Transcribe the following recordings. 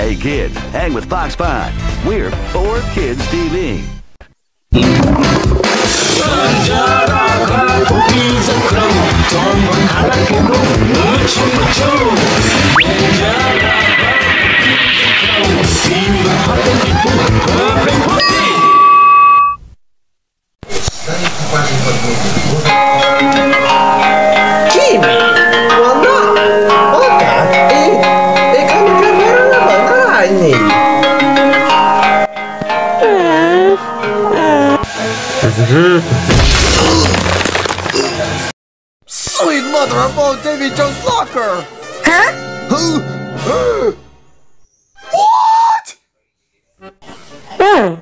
Hey kids, hang with Fox 5. We're 4Kids TV. Jimmy! Sweet mother of all Davy Jones' locker! Huh? Who? What? Hmm.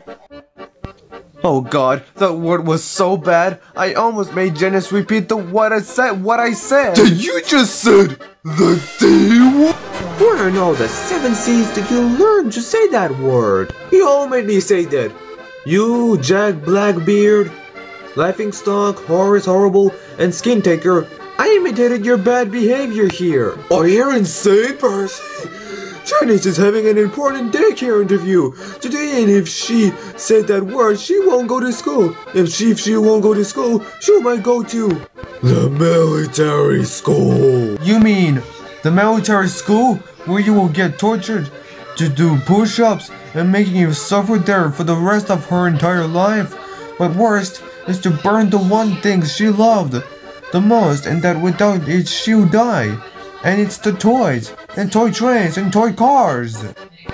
Oh god, that word was so bad, I almost made Janice repeat the what I said, what I said. Did You just said the D word? Where in all the seven seas did you learn to say that word? You all made me say that. You, Jack Blackbeard, Laughing Stock, Horace Horrible, and Skin Taker, I imitated your bad behavior here. Oh, Are you insane, Percy? Janice is having an important daycare interview today, and if she said that word, she won't go to school. If she if she won't go to school, she might go to the military school. You mean the military school where you will get tortured to do push-ups and making you suffer there for the rest of her entire life? But worst is to burn the one thing she loved the most, and that without it she'll die. And it's the toys, and toy trains, and toy cars.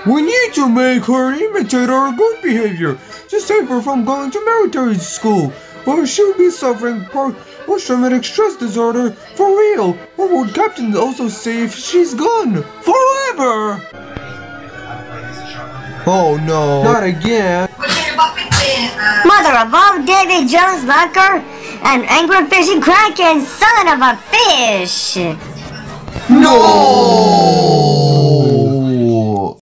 We need to make her imitate our good behavior to save her from going to military school, or she'll be suffering post-traumatic stress disorder for real. Or would Captain also say if she's gone forever? Oh no, not again. Mother of all Davy Jones Locker, and angry fishing kraken, son of a fish! No!